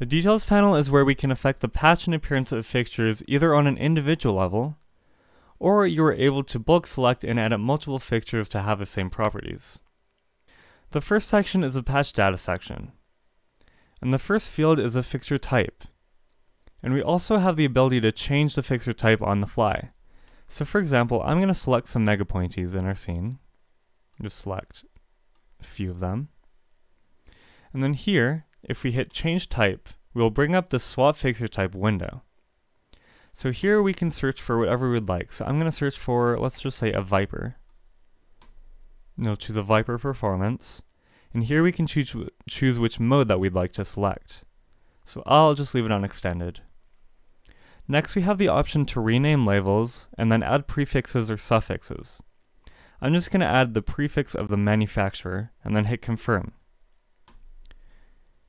The details panel is where we can affect the patch and appearance of fixtures either on an individual level, or you are able to bulk select and edit multiple fixtures to have the same properties. The first section is a patch data section. And the first field is a fixture type. And we also have the ability to change the fixture type on the fly. So for example, I'm going to select some mega pointies in our scene. Just select a few of them. And then here, if we hit change type, we'll bring up the swap fixture type window. So here we can search for whatever we'd like. So I'm going to search for, let's just say a Viper. And we'll choose a Viper performance. And here we can choose, choose which mode that we'd like to select. So I'll just leave it on extended. Next we have the option to rename labels and then add prefixes or suffixes. I'm just going to add the prefix of the manufacturer and then hit confirm.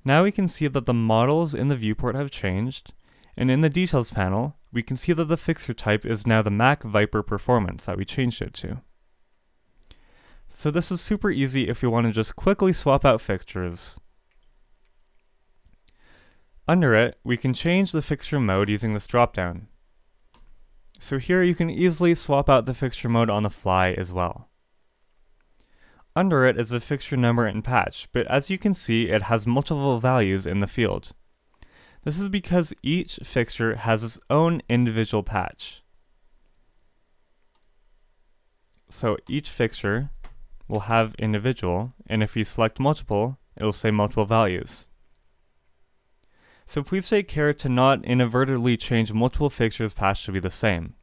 Now we can see that the models in the viewport have changed, and in the details panel, we can see that the fixture type is now the Mac Viper Performance that we changed it to. So this is super easy if we want to just quickly swap out fixtures. Under it, we can change the fixture mode using this dropdown. So here you can easily swap out the fixture mode on the fly as well. Under it is a fixture number and patch, but as you can see it has multiple values in the field. This is because each fixture has its own individual patch. So each fixture will have individual, and if you select multiple, it will say multiple values. So please take care to not inadvertently change multiple fixtures patch to be the same.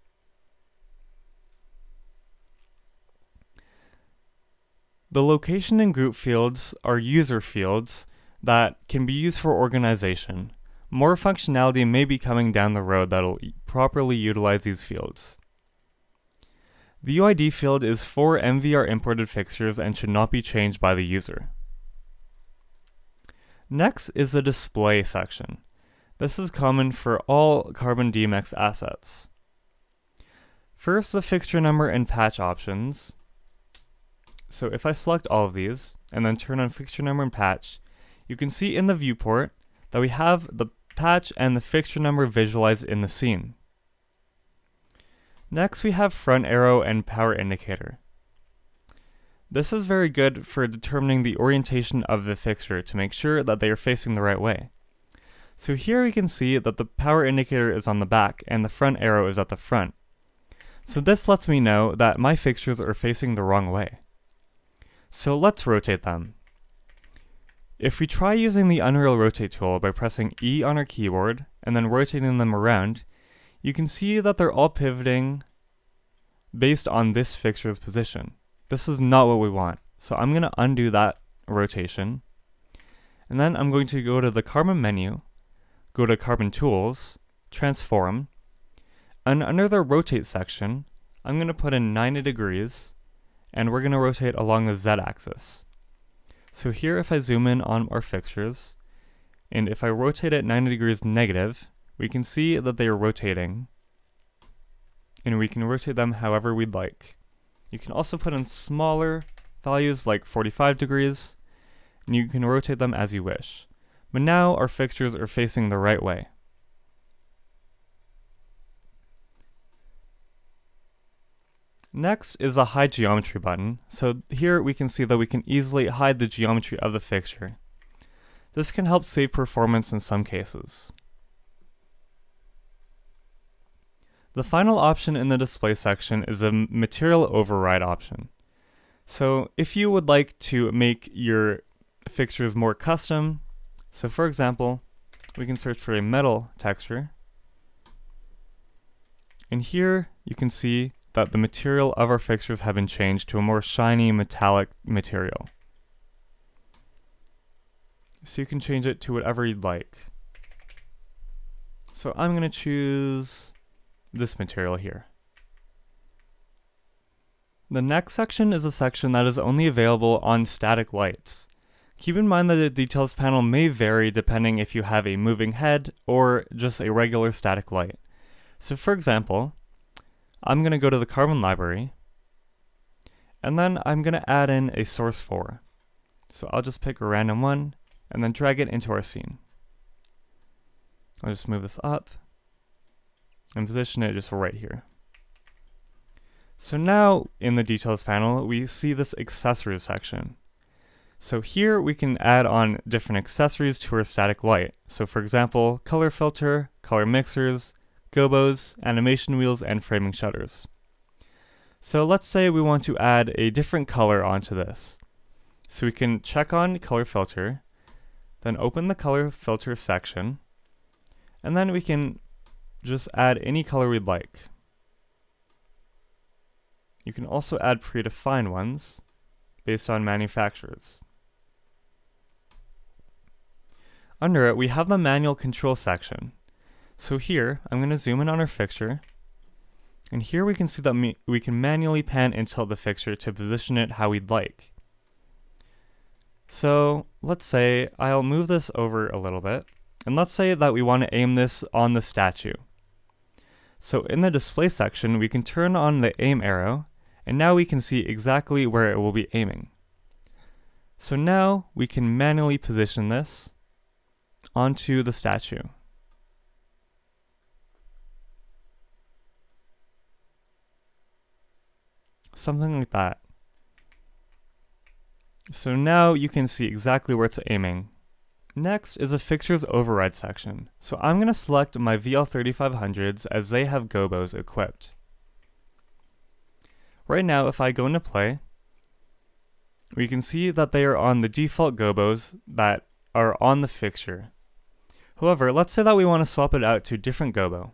The location and group fields are user fields that can be used for organization. More functionality may be coming down the road that'll properly utilize these fields. The UID field is for MVR imported fixtures and should not be changed by the user. Next is the display section. This is common for all Carbon DMX assets. First, the fixture number and patch options. So if I select all of these, and then turn on fixture number and patch, you can see in the viewport that we have the patch and the fixture number visualized in the scene. Next we have front arrow and power indicator. This is very good for determining the orientation of the fixture to make sure that they are facing the right way. So here we can see that the power indicator is on the back and the front arrow is at the front. So this lets me know that my fixtures are facing the wrong way. So let's rotate them. If we try using the Unreal Rotate tool by pressing E on our keyboard and then rotating them around, you can see that they're all pivoting based on this fixture's position. This is not what we want. So I'm going to undo that rotation. And then I'm going to go to the Carbon menu, go to Carbon Tools, Transform, and under the Rotate section, I'm going to put in 90 degrees, and we're going to rotate along the Z-axis. So here if I zoom in on our fixtures, and if I rotate it 90 degrees negative, we can see that they are rotating, and we can rotate them however we'd like. You can also put in smaller values like 45 degrees, and you can rotate them as you wish. But now our fixtures are facing the right way. Next is a hide geometry button. So here we can see that we can easily hide the geometry of the fixture. This can help save performance in some cases. The final option in the display section is a material override option. So if you would like to make your fixtures more custom, so for example, we can search for a metal texture. And here you can see that the material of our fixtures have been changed to a more shiny metallic material. So you can change it to whatever you'd like. So I'm going to choose this material here. The next section is a section that is only available on static lights. Keep in mind that the details panel may vary depending if you have a moving head or just a regular static light. So for example, I'm going to go to the carbon library and then I'm going to add in a source 4. So I'll just pick a random one and then drag it into our scene. I'll just move this up and position it just right here. So now in the details panel, we see this accessories section. So here we can add on different accessories to our static light. So for example, color filter, color mixers, gobos, animation wheels, and framing shutters. So let's say we want to add a different color onto this. So we can check on color filter, then open the color filter section, and then we can just add any color we'd like. You can also add predefined ones based on manufacturers. Under it, we have the manual control section. So here, I'm going to zoom in on our fixture, and here we can see that we can manually pan and tilt the fixture to position it how we'd like. So let's say I'll move this over a little bit, and let's say that we want to aim this on the statue. So in the display section, we can turn on the aim arrow, and now we can see exactly where it will be aiming. So now we can manually position this onto the statue. Something like that. So now you can see exactly where it's aiming. Next is a fixtures override section. So I'm going to select my VL3500s as they have gobos equipped. Right now, if I go into play, we can see that they are on the default gobos that are on the fixture. However, let's say that we want to swap it out to a different gobo.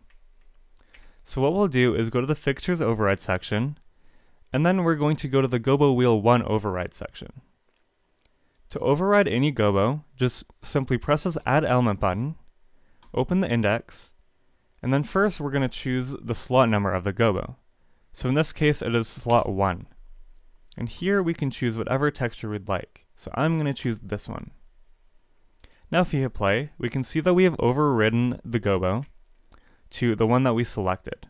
So what we'll do is go to the fixtures override section, and then we're going to go to the gobo wheel 1 override section. To override any gobo, just simply press this add element button, open the index, and then first we're going to choose the slot number of the gobo. So in this case it is slot 1. And here we can choose whatever texture we'd like. So I'm going to choose this one. Now if you hit play, we can see that we have overridden the gobo to the one that we selected.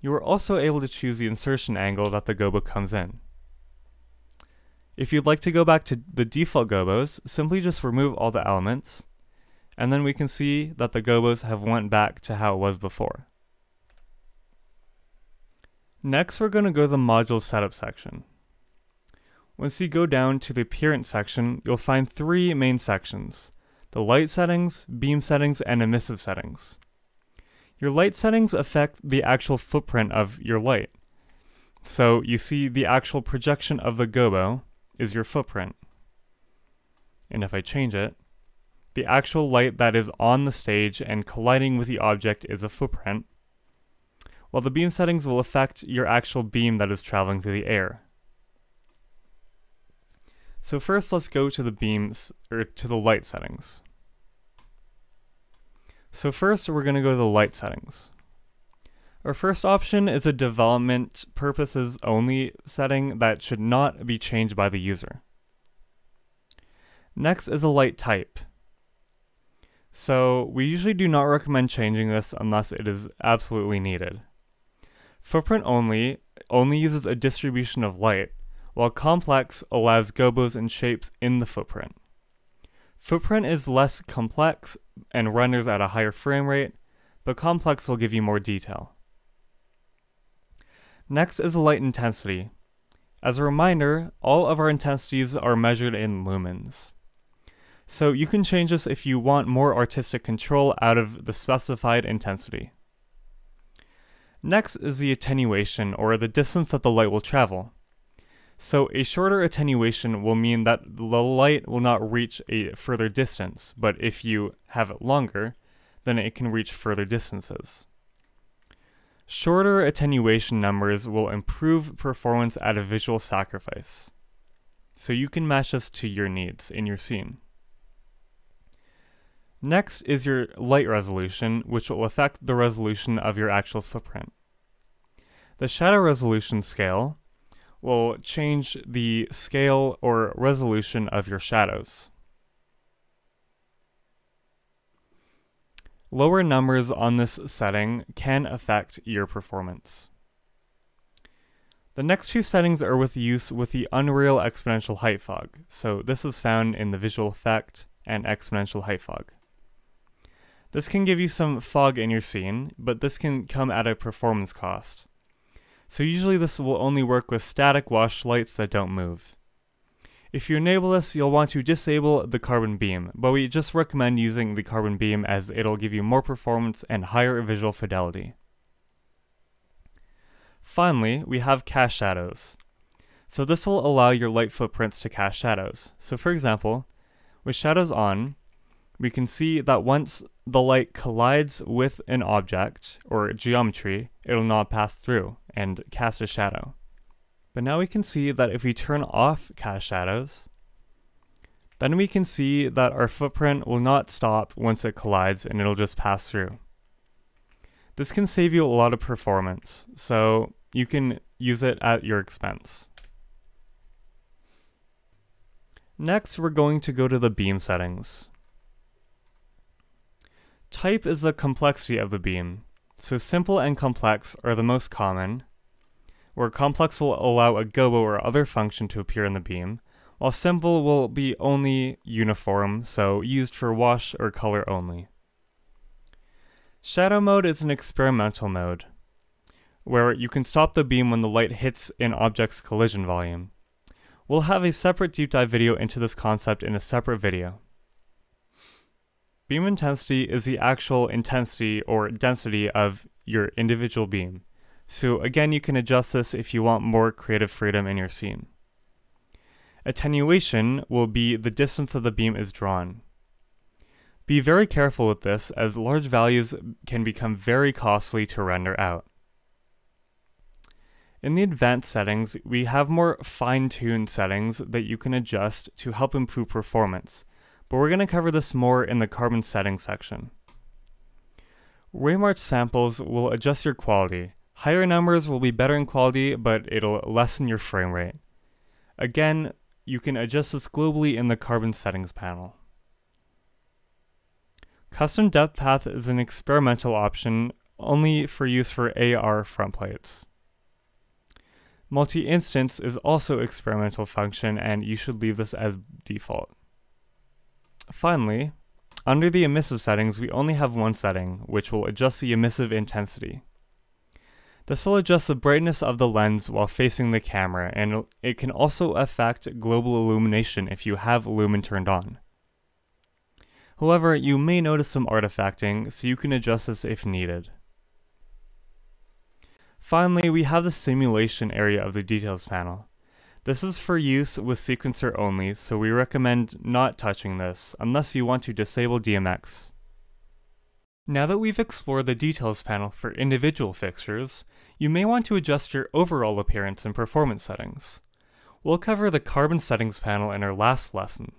You are also able to choose the insertion angle that the gobo comes in. If you'd like to go back to the default gobos, simply just remove all the elements, and then we can see that the gobos have went back to how it was before. Next, we're going to go to the module setup section. Once you go down to the appearance section, you'll find three main sections, the light settings, beam settings, and emissive settings. Your light settings affect the actual footprint of your light. So you see the actual projection of the gobo is your footprint. And if I change it, the actual light that is on the stage and colliding with the object is a footprint, while the beam settings will affect your actual beam that is traveling through the air. So first let's go to the beams, or to the light settings. So first we're going to go to the light settings. Our first option is a development purposes only setting that should not be changed by the user. Next is a light type. So we usually do not recommend changing this unless it is absolutely needed. Footprint only only uses a distribution of light, while complex allows gobos and shapes in the footprint. Footprint is less complex and renders at a higher frame rate, but complex will give you more detail. Next is the light intensity. As a reminder, all of our intensities are measured in lumens. So you can change this if you want more artistic control out of the specified intensity. Next is the attenuation, or the distance that the light will travel. So a shorter attenuation will mean that the light will not reach a further distance, but if you have it longer, then it can reach further distances. Shorter attenuation numbers will improve performance at a visual sacrifice. So you can match this to your needs in your scene. Next is your light resolution, which will affect the resolution of your actual footprint. The shadow resolution scale will change the scale or resolution of your shadows. Lower numbers on this setting can affect your performance. The next two settings are with use with the Unreal Exponential Height Fog, so this is found in the Visual Effect and exponential height fog. This can give you some fog in your scene, but this can come at a performance cost. So usually this will only work with static wash lights that don't move. If you enable this, you'll want to disable the carbon beam, but we just recommend using the carbon beam as it'll give you more performance and higher visual fidelity. Finally, we have cast shadows. So this will allow your light footprints to cast shadows. So for example, with shadows on, we can see that once the light collides with an object or geometry, it'll not pass through and cast a shadow. But now we can see that if we turn off cast shadows, then we can see that our footprint will not stop once it collides and it'll just pass through. This can save you a lot of performance, so you can use it at your expense. Next, we're going to go to the beam settings. Type is the complexity of the beam. So simple and complex are the most common, where complex will allow a gobo or other function to appear in the beam, while simple will be only uniform, so used for wash or color only. Shadow mode is an experimental mode, where you can stop the beam when the light hits an object's collision volume. We'll have a separate deep dive video into this concept in a separate video. Beam intensity is the actual intensity or density of your individual beam. So again, you can adjust this if you want more creative freedom in your scene. Attenuation will be the distance that the beam is drawn. Be very careful with this as large values can become very costly to render out. In the advanced settings, we have more fine-tuned settings that you can adjust to help improve performance, but we're going to cover this more in the carbon settings section. Raymarch samples will adjust your quality. Higher numbers will be better in quality, but it'll lessen your frame rate. Again, you can adjust this globally in the carbon settings panel. Custom depth pass is an experimental option only for use for AR front plates. Multi-instance is also experimental function and you should leave this as default. Finally, under the emissive settings, we only have one setting, which will adjust the emissive intensity. This will adjust the brightness of the lens while facing the camera, and it can also affect global illumination if you have lumen turned on. However, you may notice some artifacting, so you can adjust this if needed. Finally, we have the simulation area of the details panel. This is for use with sequencer only, so we recommend not touching this, unless you want to disable DMX. Now that we've explored the details panel for individual fixtures, you may want to adjust your overall appearance and performance settings. We'll cover the carbon settings panel in our last lesson.